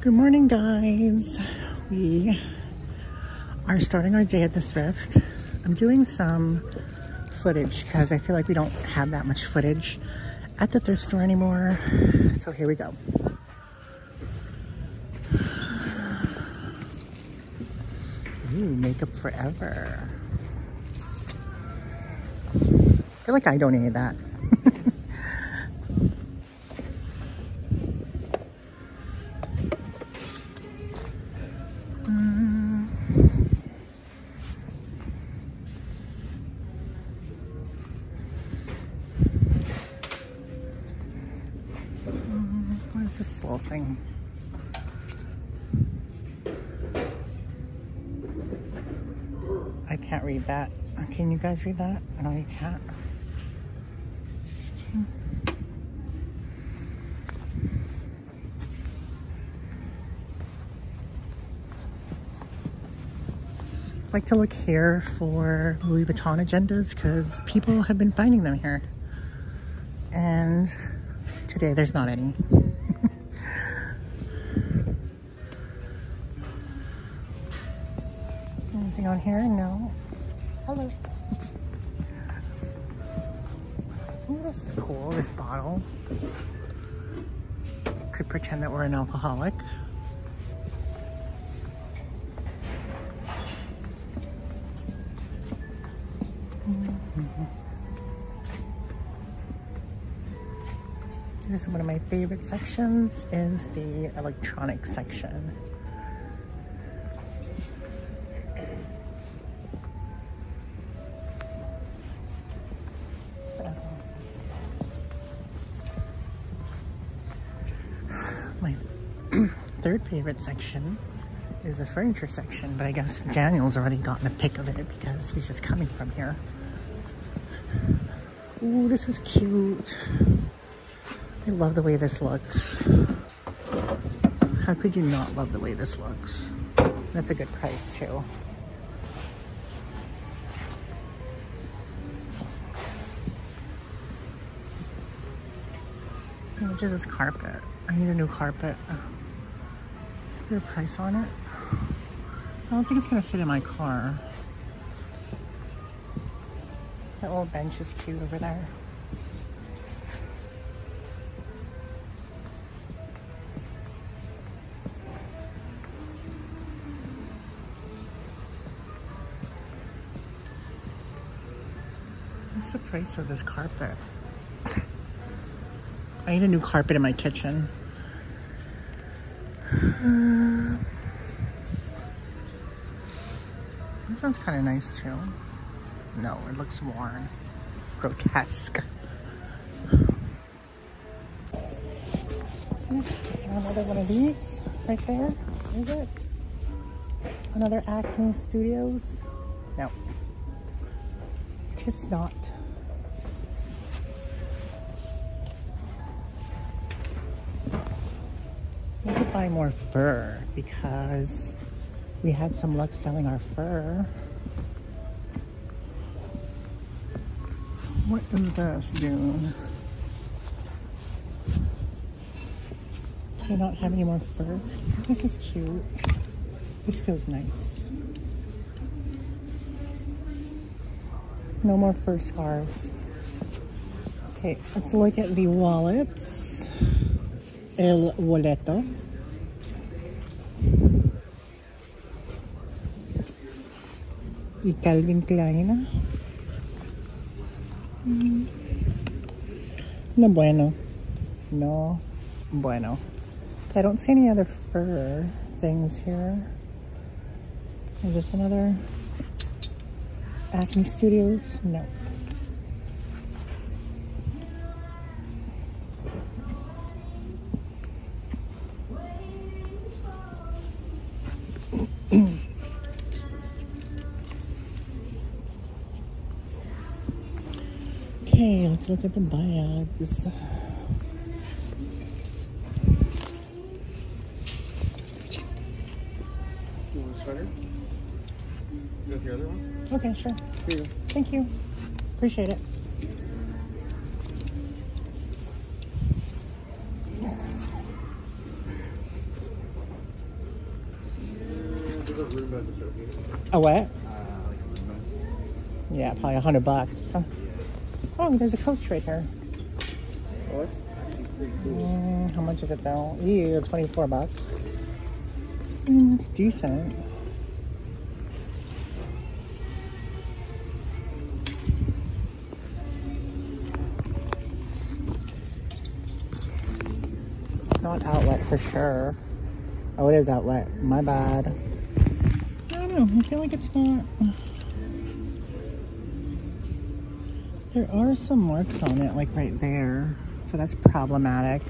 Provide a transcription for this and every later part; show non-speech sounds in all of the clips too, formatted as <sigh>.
Good morning, guys. We are starting our day at the thrift. I'm doing some footage because I feel like we don't have that much footage at the thrift store anymore. So here we go. Ooh, makeup forever. I feel like I donated that. I can't read that. Can you guys read that? No, you can't. Like to look here for Louis Vuitton agendas because people have been finding them here. And today there's not any. Alcoholic. This is one of my favorite sections is the electronic section. Favorite section is the furniture section, but I guess Daniel's already gotten a pick of it because he's just coming from here. Ooh, this is cute. I love the way this looks. How could you not love the way this looks? That's a good price too. Much is this carpet? I need a new carpet. There price on it? I don't think it's gonna fit in my car. That little bench is cute over there. What's the price of this carpet? I need a new carpet in my kitchen. <sighs> This one's kind of nice too. No, it looks worn. Grotesque. Another one of these right there? Is it? Another Acne Studios? No. Tis not. More fur because we had some luck selling our fur. What is this, Dune? Do you not have any more fur? This is cute. This feels nice. No more fur scarves. Okay, let's look at the wallets. El Walleto. Y Calvin Klein. Mm. No bueno. No bueno. I don't see any other fur things here. Is this another Acne Studios? No. <clears throat> okay, let's look at the bags. You want a sweater? You got the other one? Okay, sure. Here you go. Thank you. Appreciate it. a Roomba the trophy? A what? Uh, like a Yeah, probably a hundred bucks. Oh, there's a coach right here. Oh, that's pretty cool. Mm, how much is it though? Ew, 24 bucks. Mm, it's decent. It's not outlet for sure. Oh, it is outlet. My bad. I don't know. I feel like it's not. There are some marks on it, like right there. So that's problematic.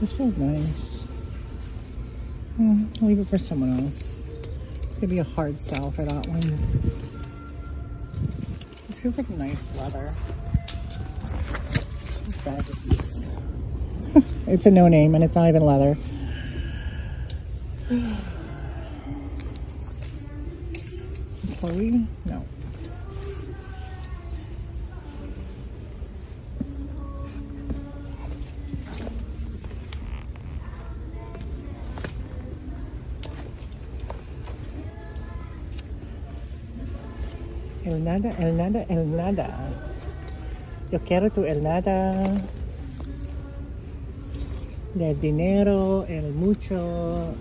This feels nice. Hmm, I'll leave it for someone else. It's gonna be a hard sell for that one. This feels like nice leather. <laughs> It's a no name and it's not even leather. <sighs> <sighs> No. El nada, el nada, el nada. Yo quiero tu el nada. El dinero, el mucho,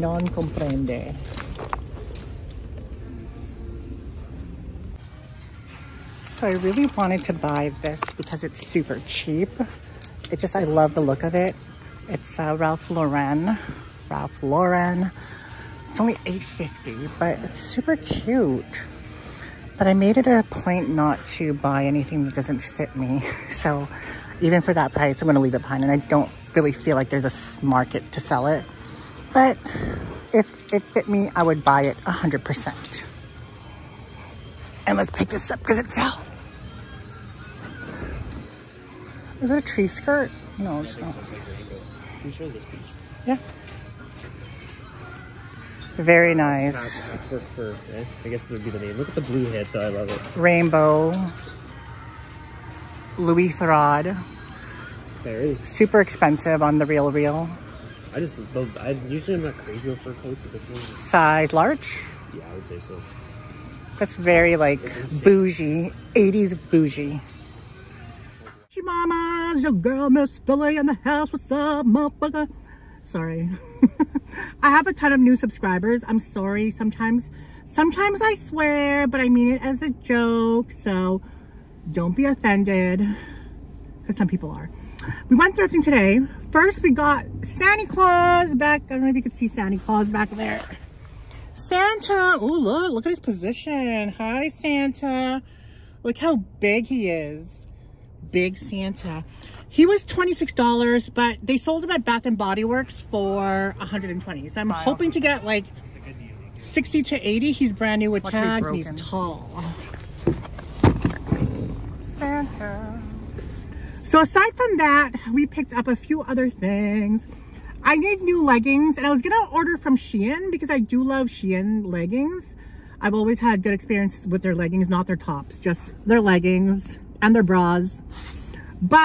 non comprende. So I really wanted to buy this because it's super cheap. It just, I love the look of it. It's uh, Ralph Lauren. Ralph Lauren. It's only $8.50, but it's super cute. But I made it a point not to buy anything that doesn't fit me. <laughs> So even for that price, I'm gonna leave it behind. And I don't really feel like there's a market to sell it. But if it fit me, I would buy it 100%. And let's pick this up because it fell. Is it a tree skirt? No, it's not. It's like rainbow. Can you show this piece? Yeah. Very nice. Patchwork? I guess that would be the name. Look at the blue head though, I love it. Rainbow. Louis Throd. Very. Super expensive on the Real Real. I just, I usually I'm not crazy about fur coats, but this one, is- Size large. yeah, I would say so. That's very like bougie. 80s bougie. She mamas, your girl Miss Fili in the house. What's up, motherfucker? Sorry. <laughs> I have a ton of new subscribers. I'm sorry. Sometimes, sometimes I swear, but I mean it as a joke. So don't be offended because some people are. We went thrifting today. First, we got Santa Claus back. I don't know if you can see Santa Claus back there. Santa. Oh, look, look at his position. Hi, Santa. Look how big he is. Big Santa. He was $26, but they sold him at Bath and Body Works for 120 So I'm hoping to get like 60 to 80 He's brand new with Watch tags and he's tall. Santa. So aside from that, we picked up a few other things. I need new leggings and I was gonna order from Shein because I do love Shein leggings. I've always had good experiences with their leggings, not their tops, just their leggings and their bras. But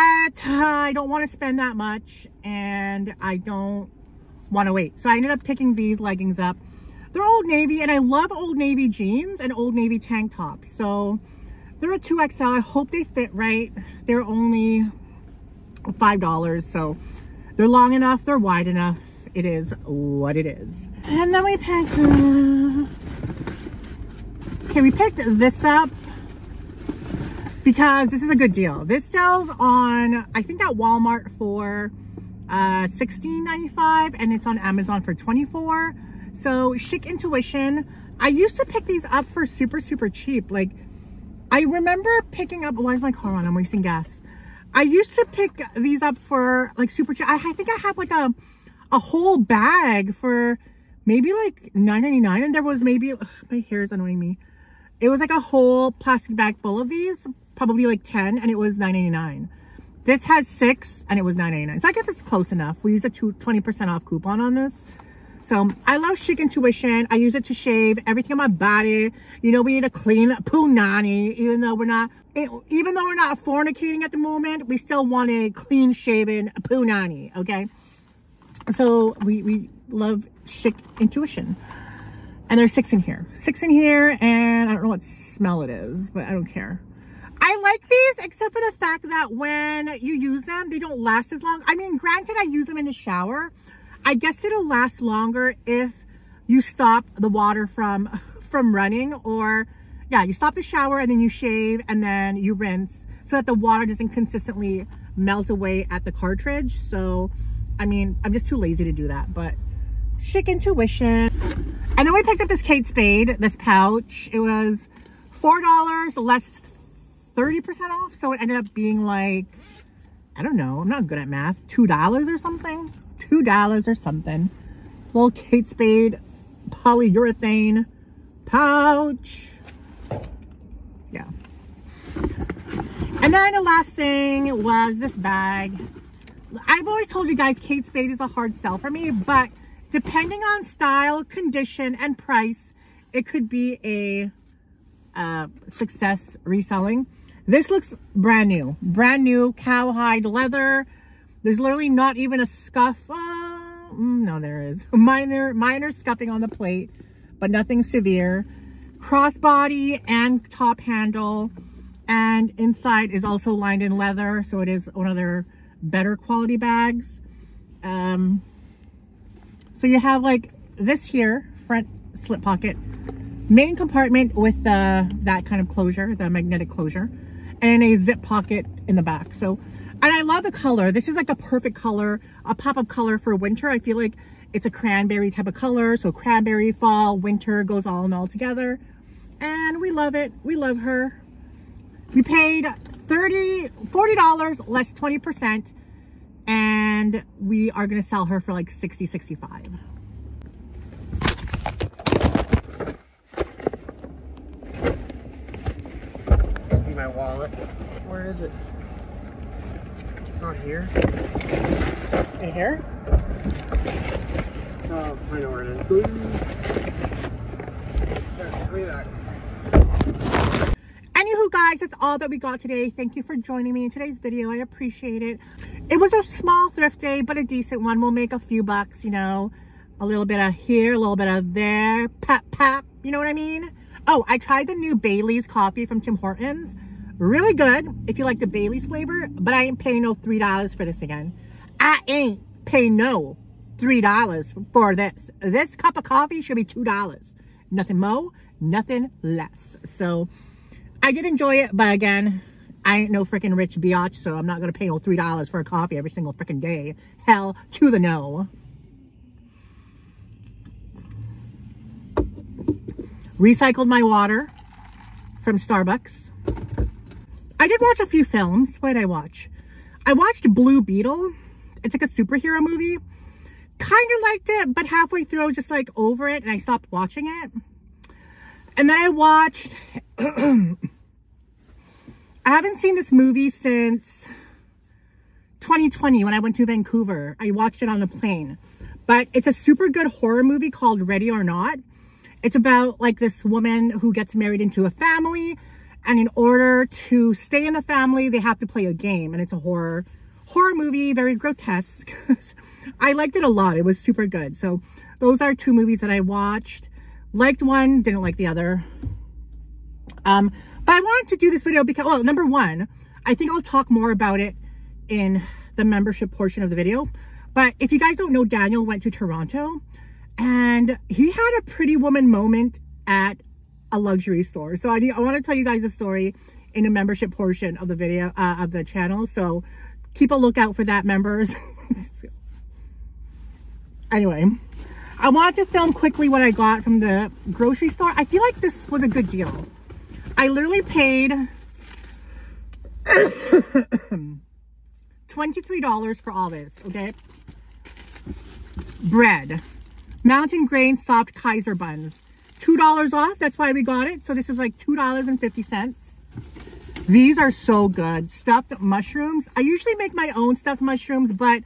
uh, I don't want to spend that much and I don't want to wait. So I ended up picking these leggings up. They're Old Navy and I love Old Navy jeans and Old Navy tank tops. So they're a 2XL. I hope they fit right. They're only $5. So they're long enough. They're wide enough. It is what it is. And then we picked... uh, Okay, we picked this up because this is a good deal. This sells on, I think at Walmart for uh, $16.95 and it's on Amazon for 24 So Schick Intuition. I used to pick these up for super, super cheap. Like, I remember picking up, why is my car on? I'm wasting gas. I used to pick these up for like super cheap. I, I think I had like a, a whole bag for maybe like $9.99 and there was maybe, ugh, my hair is annoying me. It was like a whole plastic bag full of these, probably like 10, and it was $9.89. This has six, and it was $9.89. So I guess it's close enough. We used a 20% off coupon on this. So I love Schick Intuition. I use it to shave everything on my body. You know, we need a clean punani, even though we're not, even though we're not fornicating at the moment, we still want a clean shaven punani, okay? So we, we love Schick Intuition. And there's six in here. Six in here, and I don't know what smell it is, but I don't care. I like these, except for the fact that when you use them, they don't last as long. I mean, granted, I use them in the shower. I guess it'll last longer if you stop the water from, from running or, yeah, you stop the shower and then you shave and then you rinse so that the water doesn't consistently melt away at the cartridge. So, I mean, I'm just too lazy to do that, but Schick Intuition. And then we picked up this Kate Spade, this pouch. It was $4 less 30% off. So it ended up being like, I don't know, I'm not good at math, $2 or something. $2 or something. Little Kate Spade polyurethane pouch. Yeah. And then the last thing was this bag. I've always told you guys Kate Spade is a hard sell for me, but depending on style, condition, and price, it could be a uh, success reselling. This looks brand new. Brand new cowhide leather. There's literally not even a scuff. Uh, mm, no, there is. <laughs> Minor, minor scuffing on the plate, but nothing severe. Crossbody and top handle. And inside is also lined in leather. So it is one of their better quality bags. Um, so you have like this here, front slip pocket, main compartment with the that kind of closure, the magnetic closure, and a zip pocket in the back. So, and I love the color. This is like a perfect color, a pop-up color for winter. I feel like it's a cranberry type of color. So cranberry, fall, winter goes all in all together. And we love it. We love her. We paid 30 $40 less 20% and we are going to sell her for like 60 65 This be my wallet. Where is it? It's not here. in here Oh, I know where it is. Here, give me that. anywho guys that's all that we got today thank you for joining me in today's video i appreciate it it was a small thrift day but a decent one we'll make a few bucks you know a little bit of here a little bit of there pap pap you know what i mean oh i tried the new bailey's coffee from tim hortons really good if you like the bailey's flavor but i ain't paying no three dollars for this again i ain't paying no three dollars for this this cup of coffee should be two dollars nothing more nothing less so I did enjoy it, but again, I ain't no freaking rich biatch, so I'm not gonna pay no three dollars for a coffee every single freaking day. Hell to the no. Recycled my water from Starbucks. I did watch a few films. What did I watch? I watched Blue Beetle. It's like a superhero movie. Kind of liked it, but halfway through I was just like over it and I stopped watching it. And then I watched <clears throat> I haven't seen this movie since 2020 when I went to Vancouver. I watched it on the plane. But it's a super good horror movie called Ready or Not. It's about like this woman who gets married into a family and in order to stay in the family, they have to play a game and it's a horror horror movie, very grotesque. <laughs> I liked it a lot. It was super good. So those are two movies that I watched. Liked one, didn't like the other. Um, but I wanted to do this video because, well, number one, I think I'll talk more about it in the membership portion of the video. But if you guys don't know, Daniel went to Toronto and he had a pretty woman moment at a luxury store. So I, I want to tell you guys a story in the membership portion of the video, uh, of the channel. So keep a lookout for that, members. <laughs> anyway, I wanted to film quickly what I got from the grocery store. I feel like this was a good deal. I literally paid <coughs> $23 for all this, okay? Bread. Mountain Grain Soft Kaiser Buns. $2 off, that's why we got it. So this is like $2.50. These are so good. Stuffed mushrooms. I usually make my own stuffed mushrooms, but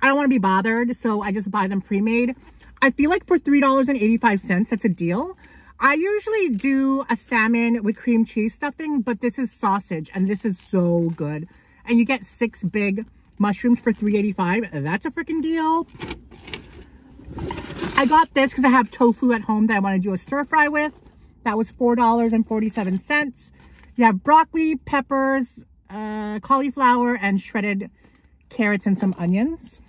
I don't want to be bothered, so I just buy them pre-made. I feel like for $3.85, that's a deal. I usually do a salmon with cream cheese stuffing, but this is sausage and this is so good. And you get six big mushrooms for $3.85. That's a freaking deal. I got this because I have tofu at home that I want to do a stir fry with. That was $4.47. You have broccoli, peppers, uh, cauliflower, and shredded carrots and some onions.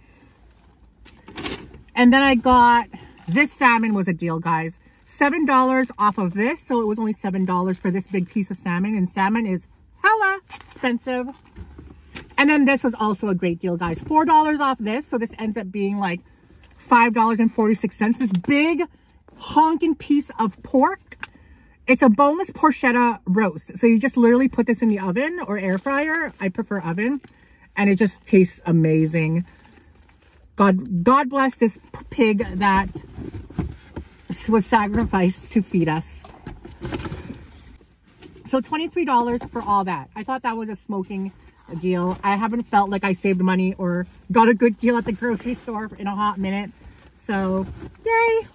And then I got, this salmon was a deal, guys. $7 off of this, so it was only $7 for this big piece of salmon. And salmon is hella expensive. And then this was also a great deal, guys. $4 off this, so this ends up being like $5.46. This big honking piece of pork. It's a boneless porchetta roast. So you just literally put this in the oven or air fryer. I prefer oven. And it just tastes amazing. God, God bless this pig that was sacrificed to feed us. So $23 for all that. I thought that was a smoking deal. I haven't felt like I saved money or got a good deal at the grocery store in a hot minute. So, yay!